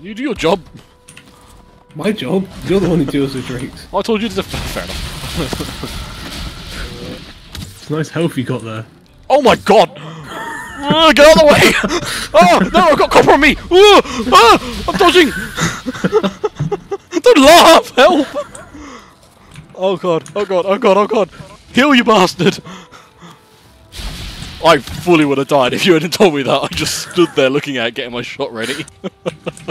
You do your job. My job? You're the one who deals with drinks. I told you to. Fair enough. It's nice health you got there. Oh my god! Uh, get out of the way! oh no, I've got copper on me! Uh, uh, I'm dodging! Don't laugh! Help! Oh god! Oh god! Oh god! Oh god! Heal you bastard! I fully would have died if you hadn't told me that. I just stood there looking at it, getting my shot ready.